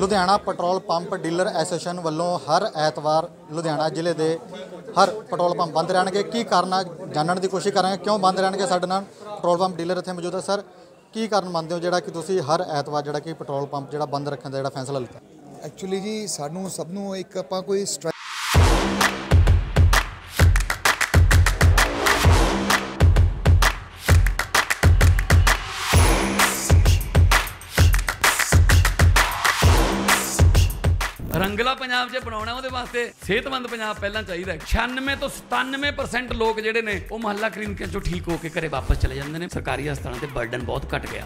Ludhiana petrol pump dealer association ਵੱਲੋਂ ਹਰ ਐਤਵਾਰ ਲੁਧਿਆਣਾ ਜ਼ਿਲ੍ਹੇ ਦੇ ਹਰ ਪੈਟਰੋਲ ਪੰਪ ਬੰਦ ਰਹਿਣਗੇ। ਕੀ ਕਾਰਨ ਆ? ਜਾਣਨ ਦੀ ਕੋਸ਼ਿਸ਼ ਕਰਾਂਗੇ। ਕਿਉਂ ਬੰਦ ਰਹਿਣਗੇ ਸਾਡੇ ਨਾਲ? ਪੈਟਰੋਲ ਪੰਪ ਡੀਲਰ ਇੱਥੇ ਮੌਜੂਦ ਹੈ ਸਰ, ਕੀ ਕਾਰਨ ਮੰਨਦੇ ਹੋ ਜਿਹੜਾ ਕਿ ਤੁਸੀਂ ਹਰ ਐਤਵਾਰ ਜਿਹੜਾ ਕਿ ਪੈਟਰੋਲ ਪੰਪ ਜਿਹੜਾ ਬੰਦ ਰੱਖਣ ਦਾ ਜਿਹੜਾ ਫੈਸਲਾ ਲਿੱਤਾ? ਐਕਚੁਅਲੀ ਜੀ, ਸਾਨੂੰ ਸਭ ਨੂੰ ਇੱਕ ਆਪਾਂ ਕੋਈ ਰੰਗਲਾ ਪੰਜਾਬ ਜੇ ਬਣਾਉਣਾ ਉਹਦੇ ਵਾਸਤੇ ਸਿਹਤਮੰਦ ਪੰਜਾਬ ਪਹਿਲਾਂ ਚਾਹੀਦਾ ਹੈ। 96 ਤੋਂ 97% ਲੋਕ ਜਿਹੜੇ ਨੇ ਉਹ ਮੁਹੱਲਾ ਕਲੀਨਿਕਾਂ ਚੋਂ ਠੀਕ ਹੋ ਕੇ ਘਰੇ ਵਾਪਸ ਚਲੇ ਜਾਂਦੇ ਨੇ। ਸਰਕਾਰੀ ਹਸਪਤਾਲਾਂ ਤੇ ਬਰਡਨ ਬਹੁਤ ਘਟ ਗਿਆ।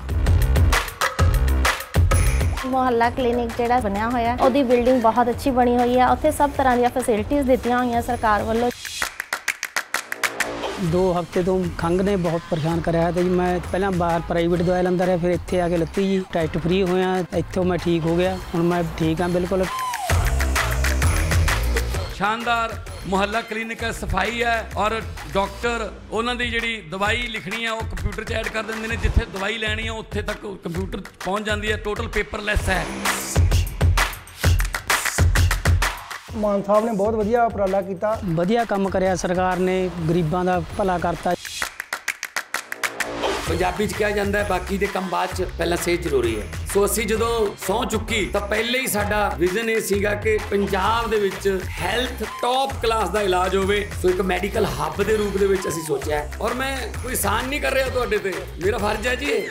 ਮੁਹੱਲਾ ਕਲੀਨਿਕ ਜਿਹੜਾ ਬਣਿਆ ਹੋਇਆ ਉਹਦੀ ਬਿਲਡਿੰਗ ਬਹੁਤ ਅੱਛੀ ਬਣੀ ਹੋਈ ਹੈ। ਉੱਥੇ ਸਭ ਤਰ੍ਹਾਂ ਦੀਆਂ ਫੈਸਿਲਿਟੀਆਂ ਦਿੱਤੀਆਂ ਹੋਈਆਂ ਸਰਕਾਰ ਵੱਲੋਂ। ਦੋ ਹਫ਼ਤੇ ਤੋਂ ਖੰਘ ਨੇ ਬਹੁਤ ਪਰੇਸ਼ਾਨ ਕਰਿਆ ਹੈ ਤੇ ਜੀ। ਮੈਂ ਪਹਿਲਾਂ ਬਾਹਰ ਪ੍ਰਾਈਵੇਟ ਦਵਾਈ ਲੈਂਦਾ ਰਿਹਾ ਫਿਰ ਇੱਥੇ ਆ ਕੇ ਲੱਤੀ ਜੀ। ਟੈਸਟ ਫ੍ਰੀ ਹੋਇਆ ਇੱਥੋਂ ਮੈਂ ਠੀਕ ਹੋ ਗਿਆ। ਹੁਣ ਮੈਂ ਠੀਕ ਹਾਂ ਬਿਲਕੁਲ। ਸ਼ਾਨਦਾਰ ਮੁਹੱਲਾ ਕਲੀਨਿਕ ਹੈ ਸਫ਼ਾਈ ਹੈ ਔਰ ਡਾਕਟਰ ਉਹਨਾਂ ਦੀ ਜਿਹੜੀ ਦਵਾਈ ਲਿਖਣੀ ਹੈ ਉਹ ਕੰਪਿਊਟਰ 'ਚ ਐਡ ਕਰ ਦਿੰਦੇ ਨੇ ਜਿੱਥੇ ਦਵਾਈ ਲੈਣੀ ਹੈ ਉੱਥੇ ਤੱਕ ਕੰਪਿਊਟਰ ਪਹੁੰਚ ਜਾਂਦੀ ਹੈ ਟੋਟਲ ਪੇਪਰਲੈਸ ਹੈ। ਮਾਨ ਸਾਹਿਬ ਨੇ ਬਹੁਤ ਵਧੀਆ ਉਪਰਾਲਾ ਕੀਤਾ। ਵਧੀਆ ਕੰਮ ਕਰਿਆ ਸਰਕਾਰ ਨੇ ਗਰੀਬਾਂ ਦਾ ਭਲਾ ਕਰਤਾ। ਪੰਜਾਬੀ 'ਚ ਕਿਹਾ ਜਾਂਦਾ ਹੈ, ਬਾਕੀ ਦੇ ਕੰਮ ਬਾਅਦ 'ਚ ਪਹਿਲਾਂ ਸਿਹਤ ਜ਼ਰੂਰੀ ਹੈ। ਸੋ ਅਸੀਂ ਜਦੋਂ ਸੌ ਚੁੱਕੀ, ਤਾਂ ਪਹਿਲੇ ਹੀ ਸਾਡਾ ਵਿਜ਼ਨ ਇਹ ਸੀਗਾ ਕਿ ਪੰਜਾਬ ਦੇ ਵਿੱਚ ਹੈਲਥ ਟੌਪ ਕਲਾਸ ਦਾ ਇਲਾਜ ਹੋਵੇ। ਸੋ ਇੱਕ ਮੈਡੀਕਲ ਹੱਬ ਦੇ ਰੂਪ ਦੇ ਵਿੱਚ ਅਸੀਂ ਸੋਚਿਆ ਔਰ ਮੈਂ ਕੋਈ ਸਾਨ ਨਹੀਂ ਕਰ ਰਿਹਾ ਤੁਹਾਡੇ ਤੇ। ਮੇਰਾ ਫਰਜ਼ ਹੈ ਜੀ ਇਹ।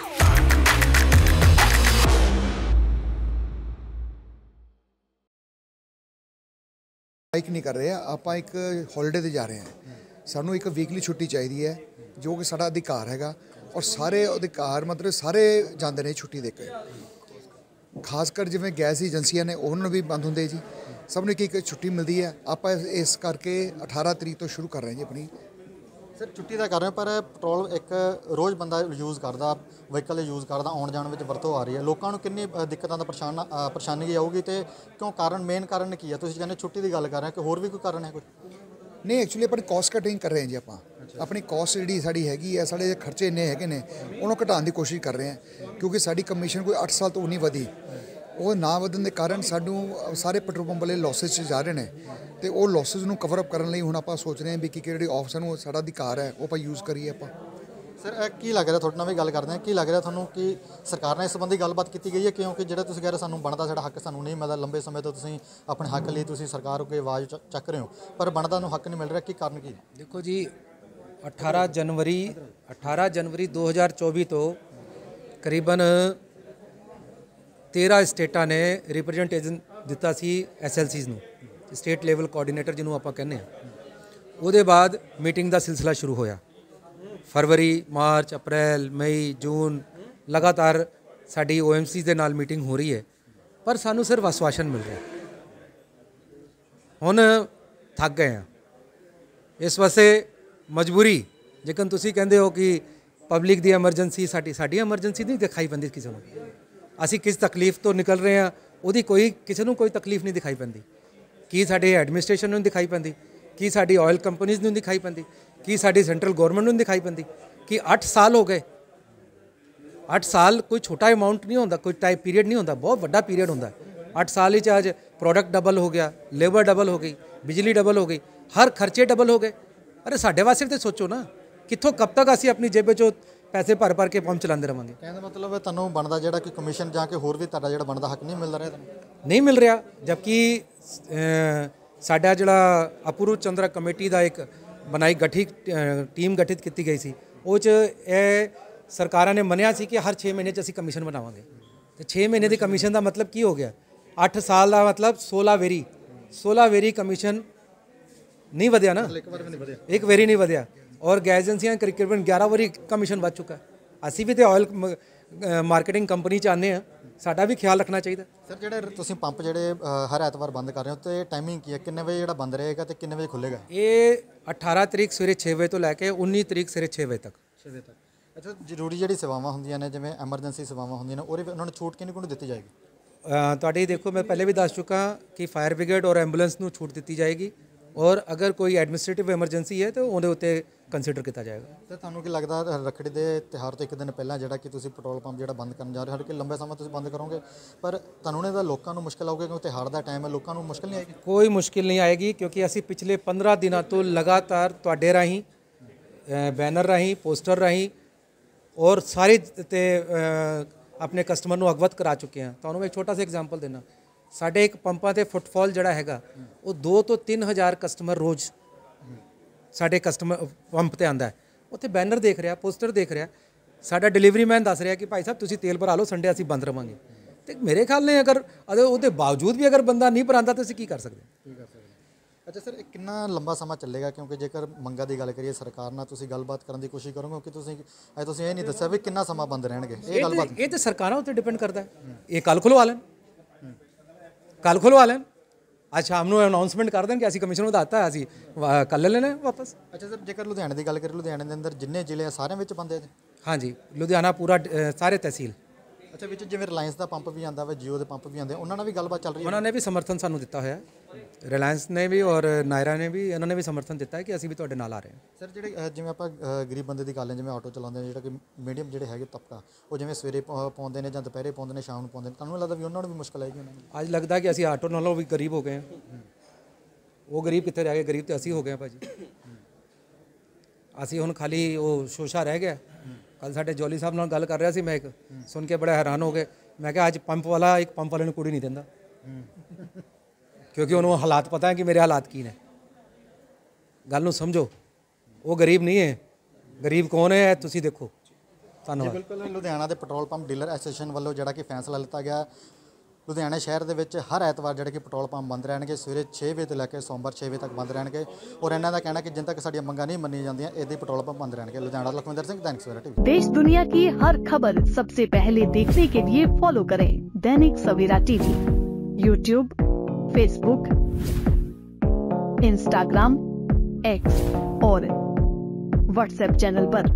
ਲਾਈਕ ਨਹੀਂ ਕਰ ਰਹੇ, ਆਪਾਂ ਇੱਕ ਹੌਲੀਡੇ ਤੇ ਜਾ ਰਹੇ ਹਾਂ। ਸਾਨੂੰ ਇੱਕ ਵੀਕਲੀ ਛੁੱਟੀ ਚਾਹੀਦੀ ਹੈ, ਜੋ ਕਿ ਸਾਡਾ ਅਧਿਕਾਰ ਹੈਗਾ। ਔਰ ਸਾਰੇ ਅਧਿਕਾਰ ਮਤਲਬ ਸਾਰੇ ਜਾਂਦੇ ਨੇ ਛੁੱਟੀ ਦੇ ਕੇ। ਖਾਸ ਕਰ ਜਿਵੇਂ ਗੈਸ ਏਜੰਸੀਆਂ ਨੇ ਉਹਨਾਂ ਨੂੰ ਵੀ ਬੰਦ ਹੁੰਦੇ ਜੀ। ਸਭ ਨੂੰ ਇੱਕ ਇੱਕ ਛੁੱਟੀ ਮਿਲਦੀ ਹੈ। ਆਪਾਂ ਇਸ- ਕਰਕੇ 18 ਤਰੀਕ ਤੋਂ ਸ਼ੁਰੂ ਕਰ ਰਹੇ ਹਾਂ ਜੀ ਆਪਣੀ। ਸਰ ਛੁੱਟੀ ਦਾ ਕਰ ਰਹੇ ਪਰ ਪੈਟਰੋਲ ਇੱਕ ਰੋਜ਼ ਬੰਦਾ ਯੂਜ਼ ਕਰਦਾ ਵਹੀਕਲ ਯੂਜ਼ ਕਰਦਾ ਆਉਣ ਜਾਣ ਵਿੱਚ ਵਰਤੋਂ ਆ ਰਹੀ ਹੈ। ਲੋਕਾਂ ਨੂੰ ਕਿੰਨੀ ਦਿੱਕਤਾਂ ਦਾ ਪਰੇਸ਼ਾਨ ਪਰੇਸ਼ਾਨੀ ਆਊਗੀ ਤੇ ਕਿਉਂ ਕਾਰਨ ਮੇਨ ਕਾਰਨ ਕੀ ਹੈ? ਤੁਸੀਂ ਕਹਿੰਦੇ ਛੁੱਟੀ ਦੀ ਗੱਲ ਕਰ ਰਹੇ ਹੋ ਕਿ ਹੋਰ ਵੀ ਕੋਈ ਕਾਰਨ ਹੈ ਕੋਈ ਨਹੀਂ ਐਕਚੁਅਲੀ ਆਪਾਂ ਕਾਸਟ ਕਟਿੰਗ ਕਰ ਰਹੇ ਹਾਂ ਜੀ ਆਪਾਂ। ਆਪਣੀ ਕਾਸਟ ਜਿਹੜੀ ਸਾਡੀ ਹੈਗੀ ਹੈ ਸਾਡੇ ਖਰਚੇ ਇੰਨੇ ਹੈਗੇ ਨੇ ਉਹਨੂੰ ਘਟਾਉਣ ਦੀ ਕੋਸ਼ਿਸ਼ ਕਰ ਰਹੇ ਹਾਂ ਕਿਉਂਕਿ ਸਾਡੀ ਕਮਿਸ਼ਨ ਕੋਈ 8 ਸਾਲ ਤੋਂ ਨਹੀਂ ਵਧੀ। ਉਹ ਨਾ ਵਧਣ ਦੇ ਕਾਰਨ ਸਾਨੂੰ ਸਾਰੇ ਪੈਟਰੋਲ ਪੰਪ ਵਾਲੇ ਲਾਸਸ 'ਚ ਜਾ ਰਹੇ ਨੇ। ਤੇ ਉਹ ਲਾਸਸ ਨੂੰ ਕਵਰ ਅਪ ਕਰਨ ਲਈ ਹੁਣ ਆਪਾਂ ਸੋਚ ਰਹੇ ਹਾਂ ਵੀ ਕਿ ਕਿਹੜੇ ਆਫਸਰ ਨੂੰ ਸਾਡਾ ਅਧਿਕਾਰ ਹੈ ਉਹ ਆਪਾਂ ਯੂਜ਼ ਕਰੀਏ ਆਪਾਂ। ਸਰ ਇਹ ਕੀ ਲੱਗ ਰਿਹਾ? ਤੁਹਾਡੇ ਨਾਲ ਵੀ ਗੱਲ ਕਰਦੇ ਹਾਂ ਕੀ ਲੱਗ ਰਿਹਾ ਤੁਹਾਨੂੰ ਕਿ ਸਰਕਾਰ ਨਾਲ ਇਸ ਸੰਬੰਧੀ ਗੱਲਬਾਤ ਕੀਤੀ ਗਈ ਹੈ? ਕਿਉਂਕਿ ਜਿਹੜਾ ਤੁਸੀਂ ਕਹਿ ਰਹੇ ਸਾਨੂੰ ਬਣਦਾ ਸਾਡਾ ਹੱਕ ਸਾਨੂੰ ਨਹੀਂ ਮਿਲਦਾ। ਲੰਬੇ ਸਮੇਂ ਤੋਂ ਤੁਸੀਂ ਆਪਣੇ ਹੱਕ ਲਈ ਤੁਸੀਂ ਸਰਕਾਰ ਅੱਗੇ ਆਵਾਜ਼ ਚੱਕ ਰਹੇ ਹੋ। ਪਰ ਬਣਦਾ ਨੂੰ ਹੱਕ ਨਹੀਂ ਮਿਲ ਰਿਹਾ। ਕੀ ਕਾਰਨ ਕੀ? ਦੇਖੋ ਜੀ 18 ਜਨਵਰੀ 18 ਜਨਵਰੀ 2024 ਤੋਂ ਕਰੀਬਨ 13 ਸਟੇਟਾਂ ਨੇ ਰਿਪਰੈਜ਼ੈਂਟੇਸ਼ਨ ਦਿੱਤਾ ਸੀ ਐਸਐਲਸੀਜ਼ ਨੂੰ ਸਟੇਟ ਲੈਵਲ ਕੋਆਰਡੀਨੇਟਰ ਜਿਹਨੂੰ ਆਪਾਂ ਕਹਿੰਦੇ ਆ ਉਹਦੇ ਬਾਅਦ ਮੀਟਿੰਗ ਦਾ ਸਿਲਸਿਲਾ ਸ਼ੁਰੂ ਹੋਇਆ। ਫਰਵਰੀ, ਮਾਰਚ, ਅਪ੍ਰੈਲ, ਮਈ, ਜੂਨ, ਲਗਾਤਾਰ ਸਾਡੀ ਓਐਮਸੀ ਦੇ ਨਾਲ ਮੀਟਿੰਗ ਹੋ ਰਹੀ ਹੈ, ਪਰ ਸਾਨੂੰ ਸਿਰਫ ਆਸ਼ਵਾਸਨ ਮਿਲ ਰਿਹਾ। ਹੁਣ ਥੱਕ ਗਏ ਆ ਇਸ ਵਾਸਤੇ ਮਜਬੂਰੀ। ਜੇਕਰ ਤੁਸੀਂ ਕਹਿੰਦੇ ਹੋ ਕਿ ਪਬਲਿਕ ਦੀ ਐਮਰਜੈਂਸੀ ਸਾਡੀ ਸਾਡੀ ਐਮਰਜੈਂਸੀ ਨਹੀਂ ਦਿਖਾਈ ਪੈਂਦੀ ਕਿਸੇ ਨੂੰ। ਅਸੀਂ ਕਿਸ ਤਕਲੀਫ ਤੋਂ ਨਿਕਲ ਰਹੇ ਹਾਂ, ਉਹਦੀ ਕੋਈ ਕਿਸੇ ਨੂੰ ਕੋਈ ਤਕਲੀਫ ਨਹੀਂ ਦਿਖਾਈ ਪੈਂਦੀ। ਕੀ ਸਾਡੇ ਐਡਮਿਨਿਸਟ੍ਰੇਸ਼ਨ ਨੂੰ ਦਿਖਾਈ ਪੈਂਦੀ? ਕੀ ਸਾਡੀ ਆਇਲ ਕੰਪਨੀਆਂ ਨੂੰ ਦਿਖਾਈ ਪੈਂਦੀ? ਕੀ ਸਾਡੀ ਸੈਂਟਰਲ ਗਵਰਨਮੈਂਟ ਨੂੰ ਦਿਖਾਈ ਪੈਂਦੀ? ਕਿ 8 ਸਾਲ ਹੋ ਗਏ? 8 ਸਾਲ ਕੋਈ ਛੋਟਾ ਅਮਾਉਂਟ ਨਹੀਂ ਹੁੰਦਾ, ਕੋਈ ਟਾਈਮ ਪੀਰੀਅਡ ਨਹੀਂ ਹੁੰਦਾ, ਬਹੁਤ ਵੱਡਾ ਪੀਰੀਅਡ ਹੁੰਦਾ। 8 ਸਾਲ ਵਿੱਚ ਅੱਜ ਪ੍ਰੋਡਕਟ ਡਬਲ ਹੋ ਗਿਆ ਲੇਬਰ ਡਬਲ ਹੋ ਗਈ, ਬਿਜਲੀ ਡਬਲ ਹੋ ਗਈ, ਹਰ ਖਰਚੇ ਡਬਲ ਹੋ ਗਏ। ਅਰੇ ਸਾਡੇ ਵਾਸਤੇ ਤੇ ਸੋਚੋ ਨਾ ਕਿੱਥੋਂ ਕਬ ਤੱਕ ਅਸੀਂ ਆਪਣੀ ਜੇਬੇ ਚੋਂ ਪੈਸੇ ਭਰ ਭਰ ਕੇ ਪੰਪ ਚਲਾਉਂਦੇ ਰਵਾਂਗੇ? ਕਹਿਣ ਦਾ ਮਤਲਬ ਤੁਹਾਨੂੰ ਬਣਦਾ ਜਿਹੜਾ ਕਿ ਕਮਿਸ਼ਨ ਜਾਂ ਕਿ ਹੋਰ ਵੀ ਤੁਹਾਡਾ ਜਿਹੜਾ ਬਣਦਾ ਹੱਕ ਨਹੀਂ ਮਿਲ ਰਿਹਾ ਤੁਹਾਨੂੰ? ਨਹੀਂ ਮਿਲ ਰਿਹਾ ਜਦਕਿ ਸਾਡਾ ਜਿਹੜਾ ਅਪੂਰੂ ਚੰਦਰਾ ਕਮੇਟੀ ਦਾ ਇੱਕ ਬਣਾਈ ਗਠੀ ਟੀਮ ਗਠਿਤ ਕੀਤੀ ਗਈ ਸੀ ਉਹ ਚ ਇਹ ਸਰਕਾਰਾਂ ਨੇ ਮੰਨਿਆ ਸੀ ਕਿ ਹਰ 6 ਮਹੀਨੇ ਚ ਅਸੀਂ ਕਮਿਸ਼ਨ ਬਣਾਵਾਂਗੇ। ਤੇ 6 ਮਹੀਨੇ ਦੀ ਕਮਿਸ਼ਨ ਦਾ ਮਤਲਬ ਕੀ ਹੋ ਗਿਆ? 8 ਸਾਲ ਦਾ ਮਤਲਬ 16 ਵੇਰੀ 16 ਵੇਰੀ ਕਮਿਸ਼ਨ ਨਹੀਂ ਵਧਿਆ ਨਾ? ਇੱਕ ਵਾਰ ਵੀ ਨਹੀਂ ਵਧਿਆ। ਇੱਕ ਵੇਰੀ ਨਹੀਂ ਵਧਿਆ। ਔਰ ਗੈਸ ਏਜੰਸੀਆਂ ਤਕਰੀਬਨ 11 ਵਾਰੀ ਕਮਿਸ਼ਨ ਵੱਧ ਚੁੱਕਾ। ਅਸੀਂ ਵੀ ਤੇ ਆਇਲ ਮਾਰਕੀਟਿੰਗ ਕੰਪਨੀ ਚ ਆਨੇ ਆ ਸਾਡਾ ਵੀ ਖਿਆਲ ਰੱਖਣਾ ਚਾਹੀਦਾ। ਸਰ ਜਿਹੜੇ ਤੁਸੀਂ ਪੰਪ ਜਿਹੜੇ ਹਰ ਐਤਵਾਰ ਬੰਦ ਕਰ ਰਹੇ ਹੋ ਤੇ ਟਾਈਮਿੰਗ ਕੀ ਹੈ? ਕਿੰਨੇ ਵਜੇ ਜਿਹੜਾ ਬੰਦ ਰਹੇਗਾ ਤੇ ਕਿੰਨੇ ਵਜੇ ਖੁੱਲੇਗਾ ਇਹ 18 ਤਰੀਕ ਸਵੇਰੇ 6 ਵਜੇ ਤੋਂ ਲੈ ਕੇ 19 ਤਰੀਕ ਸਵੇਰੇ 6 ਵਜੇ ਤੱਕ। 6 ਵਜੇ ਤੱਕ। ਅੱਛਾ ਜ਼ਰੂਰੀ ਜਿਹੜੀ ਸੇਵਾਵਾਂ ਹੁੰਦੀਆਂ ਨੇ ਜਿਵੇਂ ਐਮਰਜੈਂਸੀ ਸੇਵਾਵਾਂ ਹੁੰਦੀਆਂ ਨੇ ਉਹਦੇ ਉਹਨਾਂ ਨੂੰ ਛੂਟ ਕਿੰਨੀ ਕੁ ਦਿੱਤੀ ਜਾਏਗੀ? ਤੁਹਾਡੀ ਦੇਖੋ ਮੈਂ ਪਹਿਲੇ ਵੀ ਦੱਸ ਚੁੱਕਾ ਕਿ ਫਾਇਰ ਬ੍ਰਿਗੇਡ ਔਰ ਐਂਬੂਲੈਂਸ ਨੂੰ ਛੂਟ ਦਿੱਤੀ ਜਾਏਗੀ। ਔਰ ਅਗਰ ਕੋਈ ਐਡਮਿਨਿਸਟ੍ਰੇਟਿਵ ਐਮਰਜੈਂਸੀ ਹੈ ਤਾਂ ਉਹਦੇ ਉੱਤੇ ਕੰਸੀਡਰ ਕੀਤਾ ਜਾਏਗਾ। ਤੇ ਤੁਹਾਨੂੰ ਕੀ ਲੱਗਦਾ ਰੱਖੜੀ ਦੇ ਤਿਉਹਾਰ ਤੋਂ ਇੱਕ ਦਿਨ ਪਹਿਲਾਂ ਜਿਹੜਾ ਕਿ ਤੁਸੀਂ ਪੈਟਰੋਲ ਪੰਪ ਜਿਹੜਾ ਬੰਦ ਕਰਨ ਜਾ ਰਹੇ ਹੋ ਹਰ ਕਿ ਲੰਬੇ ਸਮਾਂ ਤੁਸੀਂ ਬੰਦ ਕਰੋਗੇ? ਪਰ ਤੁਹਾਨੂੰ ਨਹੀਂ ਤਾਂ ਲੋਕਾਂ ਨੂੰ ਮੁਸ਼ਕਲ ਆਊਗੀ ਕਿਉਂਕਿ ਤਿਉਹਾਰ ਦਾ ਟਾਈਮ ਹੈ ਲੋਕਾਂ ਨੂੰ ਮੁਸ਼ਕਲ ਨਹੀਂ ਆਏਗੀ? ਕੋਈ ਮੁਸ਼ਕਿਲ ਨਹੀਂ ਆਏਗੀ ਕਿਉਂਕਿ ਅਸੀਂ ਪਿਛਲੇ 15 ਦਿਨਾਂ ਤੋਂ ਲਗਾਤਾਰ ਤੁਹਾਡੇ ਰਾਹੀਂ ਬੈਨਰ ਰਾਹੀਂ ਪੋਸਟਰ ਰਾਹੀਂ ਔਰ ਸਾਰੇ ਤੇ ਆਪਣੇ ਕਸਟਮਰ ਨੂੰ ਅਵਗਤ ਕਰਾ ਚੁੱਕੇ ਹਾਂ। ਤੁਹਾਨੂੰ ਮੈਂ ਇੱਕ ਛੋਟਾ ਜਿਹਾ ਐਗਜ਼ਾਮਪਲ ਦੇਣਾ ਸਾਡੇ ਇੱਕ ਪੰਪਾਂ ਤੇ ਫੁੱਟਫਾਲ ਜਿਹੜਾ ਹੈਗਾ ਉਹ 2 ਤੋਂ 3000 ਕਸਟਮਰ ਰੋਜ਼ ਸਾਡੇ ਕਸਟਮਰ ਪੰਪ ਤੇ ਆਂਦਾ ਉੱਥੇ ਬੈਨਰ ਦੇਖ ਰਿਹਾ ਪੋਸਟਰ ਦੇਖ ਰਿਹਾ। ਸਾਡਾ ਡਿਲੀਵਰੀ ਮੈਨ ਦੱਸ ਰਿਹਾ ਕਿ ਭਾਈ ਸਾਹਿਬ ਤੁਸੀਂ ਤੇਲ ਭਰਾ ਲਓ ਸੰਡੇ ਅਸੀਂ ਬੰਦ ਰਵਾਂਗੇ। ਤੇ ਮੇਰੇ ਖਿਆਲ ਨੇ ਅਗਰ ਅਗਰ ਉਹਦੇ ਬਾਵਜੂਦ ਵੀ ਅਗਰ ਬੰਦਾ ਨਹੀਂ ਭਰਾਂਦਾ ਤਾਂ ਅਸੀਂ ਕੀ ਕਰ ਸਕਦੇ ਅੱਛਾ ਸਰ ਇਹ ਕਿੰਨਾ ਲੰਬਾ ਸਮਾਂ ਚੱਲੇਗਾ? ਕਿਉਂਕਿ ਜੇਕਰ ਮੰਗਾਂ ਦੀ ਗੱਲ ਕਰੀਏ ਸਰਕਾਰ ਨਾਲ ਤੁਸੀਂ ਗੱਲਬਾਤ ਕਰਨ ਦੀ ਕੋਸ਼ਿਸ਼ ਕਰੋਗੇ ਕਿਉਂਕਿ ਤੁਸੀਂ ਅਜੇ ਤੁਸੀਂ ਇਹ ਨਹੀਂ ਦੱਸਿਆ ਵੀ ਕਿੰਨਾ ਸਮਾਂ ਬੰਦ ਰਹਿਣਗੇ। ਇਹ ਗੱਲਬਾਤ ਇਹ ਤੇ ਸਰਕਾਰਾਂ ਉੱਤੇ ਡਿਪੈਂਡ ਕਰਦਾ ਹੈ। ਇਹ ਕੱਲ ਖੁਲਵਾ ਲੈਣ। ਕੱਲ ਖੁਲਵਾ ਲੈਣ। ਅੱਜ ਸ਼ਾਮ ਨੂੰ ਅਨਾਉਂਸਮੈਂਟ ਕਰ ਦੇਣ ਕਿ ਅਸੀਂ ਕਮਿਸ਼ਨ ਵਧਾਤਾ ਅਸੀਂ ਕੱਲ ਲੈ ਲੈਣਾ ਵਾਪਸ। ਅੱਛਾ ਸਰ ਜੇਕਰ ਲੁਧਿਆਣੇ ਦੀ ਗੱਲ ਕਰੀਏ ਲੁਧਿਆਣੇ ਦੇ ਅੰਦਰ ਜਿੰਨੇ ਜ਼ਿਲ੍ਹੇ ਆ ਸਾਰਿਆਂ ਵਿੱਚ ਬੰਦੇ ਹਾਂਜੀ ਲੁਧਿਆਣਾ ਪੂਰਾ ਸਾਰੇ ਤਹਿਸੀਲ। ਅੱਛਾ ਵਿੱਚ ਜਿਵੇਂ ਰਿਲਾਇੰਸ ਦਾ ਪੰਪ ਵੀ ਆਂਦਾ ਵਾ ਜੀਓ ਦੇ ਪੰਪ ਵੀ ਆਂਦੇ ਉਹਨਾਂ ਨਾਲ ਵੀ ਗੱਲਬਾਤ ਚੱਲ ਰਹੀ ਹੈ? ਉਹਨਾਂ ਨੇ ਵੀ ਸਮਰਥਨ ਸਾਨੂੰ ਦਿੱਤਾ ਹੋਇਆ। ਰਿਲਾਇੰਸ ਨੇ ਵੀ ਔਰ ਨਾਇਰਾ ਨੇ ਵੀ ਇਹਨਾਂ ਨੇ ਵੀ ਸਮਰਥਨ ਦਿੱਤਾ ਹੈ ਕਿ ਅਸੀਂ ਵੀ ਤੁਹਾਡੇ ਨਾਲ ਆ ਰਹੇ ਹਾਂ। ਸਰ ਜਿਹੜੇ ਅ, ਜਿਵੇਂ ਆਪਾਂ ਅ, ਗਰੀਬ ਬੰਦੇ ਦੀ ਗੱਲ ਹੈ ਜਿਵੇਂ ਆਟੋ ਚਲਾਉਂਦੇ ਨੇ ਜਿਹੜਾ ਕਿ ਮੀਡੀਅਮ ਜਿਹੜੇ ਹੈਗੇ ਤਬਕਾ ਉਹ ਜਿਵੇਂ ਸਵੇਰੇ ਪਾ- ਪਾਉਂਦੇ ਨੇ ਜਾਂ ਦੁਪਹਿਰੇ ਪਾਉਂਦੇ ਨੇ ਸ਼ਾਮ ਨੂੰ ਪਾਉਂਦੇ ਨੇ ਤੁਹਾਨੂੰ ਲੱਗਦਾ ਵੀ ਉਹਨਾਂ ਨੂੰ ਵੀ ਮੁਸ਼ਕਲ ਆਏਗੀ ਉਹਨਾਂ ਨੂੰ? ਅੱਜ ਲੱਗਦਾ ਕਿ ਅਸੀਂ ਆਟੋ ਨਾਲੋਂ ਵੀ ਗਰੀਬ ਹੋ ਗਏ ਹਾਂ। ਉਹ ਗਰੀਬ ਕਿੱਥੇ ਰਹਿ ਗਏ? ਗਰੀਬ ਤੇ ਅਸੀਂ ਹੋ ਗਏ ਹਾਂ ਭਾਜੀ। ਅਸੀਂ ਹੁਣ ਖਾਲੀ ਉਹ ਸ਼ੋਸ਼ਾ ਰਹਿ ਗਿਆ। ਕੱਲ ਸਾਡੇ ਜੋਲੀ ਸਾਹਿਬ ਨਾਲ ਗੱਲ ਕਰ ਰਿਹਾ ਸੀ ਮੈਂ ਇੱਕ, ਸੁਣ ਕੇ ਬੜਾ ਹੈਰਾਨ ਹੋ ਗਏ। ਮੈਂ ਕਿਹਾ ਅੱਜ ਪੰਪ ਵਾਲਾ, ਇੱਕ ਪੰਪ ਵਾਲੇ ਨੂੰ ਕੁੜੀ ਨਹੀਂ ਦਿੰਦਾ। ਕਿਉਂਕਿ ਉਹਨੂੰ ਹਾਲਾਤ ਪਤਾ ਹੈ ਕਿ ਮੇਰੇ ਹਾਲਾਤ ਕੀ ਨੇ। ਗੱਲ ਨੂੰ ਸਮਝੋ। ਉਹ ਗਰੀਬ ਨਹੀਂ ਹੈ। ਗਰੀਬ ਕੌਣ ਹੈ, ਤੁਸੀਂ ਦੇਖੋ। ਧੰਨਵਾਦ। ਬਿਲਕੁਲ। ਲੁਧਿਆਣਾ ਦੇ ਪੈਟਰੋਲ ਪੰਪ ਡੀਲਰ ਐਸੋਸੀਏਸ਼ਨ ਵੱਲੋਂ ਜਿਹੜਾ ਕਿ ਫੈਸਲਾ ਲਿੱਤਾ ਗਿਆ ਲੁਧਿਆਣਾ ਸ਼ਹਿਰ ਦੇ ਵਿੱਚ ਹਰ ਐਤਵਾਰ ਜਿਹੜੇ ਕਿ ਪੈਟਰੋਲ ਪੰਪ ਬੰਦ ਰਹਿਣਗੇ ਸਵੇਰੇ 6 ਵਜੇ ਤੋਂ ਲੈ ਕੇ ਸੋਮਵਾਰ 6 ਵਜੇ ਤੱਕ ਬੰਦ ਰਹਿਣਗੇ ਔਰ ਇਹਨਾਂ ਦਾ ਕਹਿਣਾ ਕਿ ਜਿੰਨ ਤੱਕ ਸਾਡੀਆਂ ਮੰਗਾਂ ਨਹੀਂ ਮੰਨੀਆਂ ਜਾਂਦੀਆਂ ਇਹਦੇ ਪੈਟਰੋਲ ਪੰਪ ਬੰਦ ਰਹਿਣਗੇ ਲੁਧਿਆਣਾ ਤੋਂ ਲਖਵਿੰਦਰ ਸਿੰਘ दैनिक सवेरा टीवी देश दुनिया की हर खबर सबसे पहले देखने के लिए फॉलो करें Dainik Savera TV YouTube Facebook Instagram X और व्हाट्सएप चैनल पर।